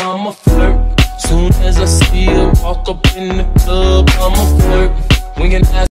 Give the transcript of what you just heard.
I'm a flirt. Soon as I see her walk up in the club, I'm a flirt. We can ask